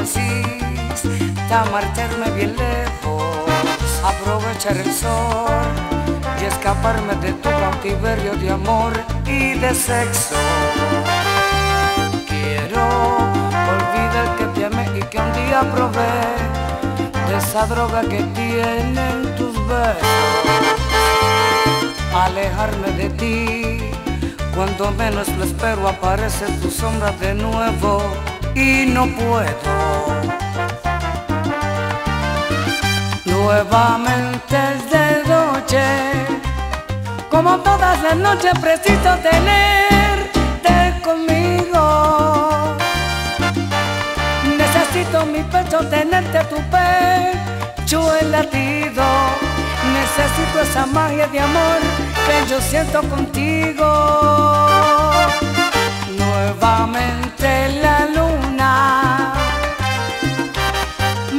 necesita marcharme bien lejos, aprovechar el sol y escaparme de tu cautiverio de amor y de sexo. Quiero olvidar que te amé y que un día probé de esa droga que tienen tus besos. Alejarme de ti, cuando menos lo espero aparece tu sombra de nuevo y no puedo. Nuevamente es de noche, como todas las noches preciso tenerte conmigo. Necesito mi pecho tenerte tu pecho el latido. Necesito esa magia de amor que yo siento contigo.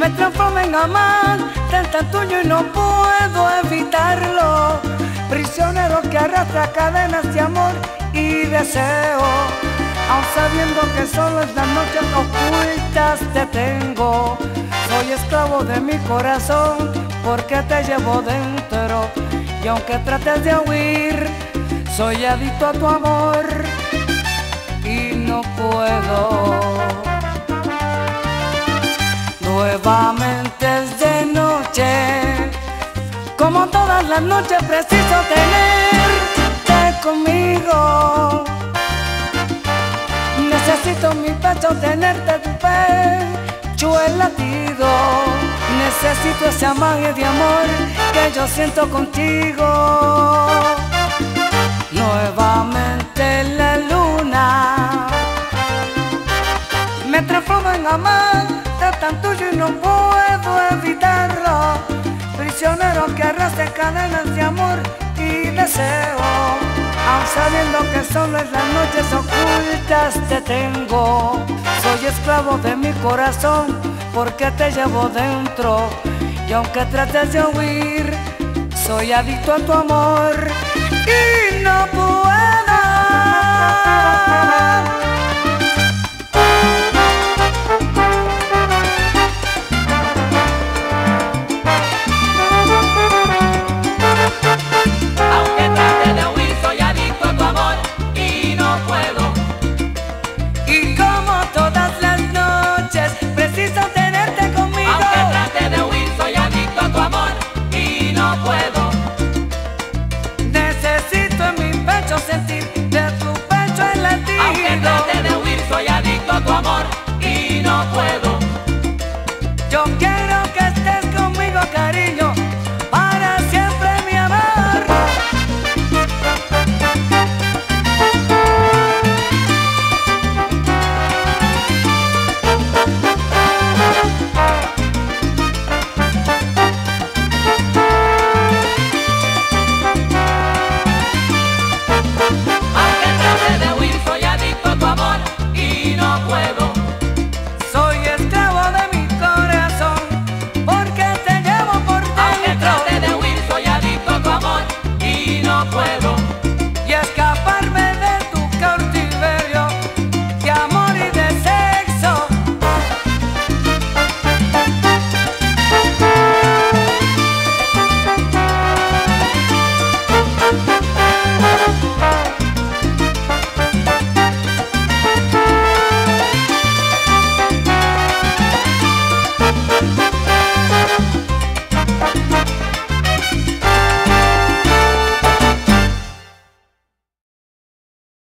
Me transforma en amante tan tuyo y no puedo evitarlo. Prisionero que arrastra cadenas de amor y deseo, aun sabiendo que solo en las noches ocultas te tengo. Soy esclavo de mi corazón porque te llevo dentro y aunque trates de huir, soy adicto a tu amor y no puedo. Las noches preciso tenerte conmigo. Necesito mi pecho tenerte tu pecho el latido. Necesito esa magia de amor que yo siento contigo. Nuevamente la luna me transforma en amante tan tuyo y no puedo evitarlo. Prisionero que arrastra cadenas de amor y deseo. Aun sabiendo que solo en las noches ocultas te tengo. Soy esclavo de mi corazón porque te llevo dentro. Y aunque trates de huir, soy adicto a tu amor y no puedo.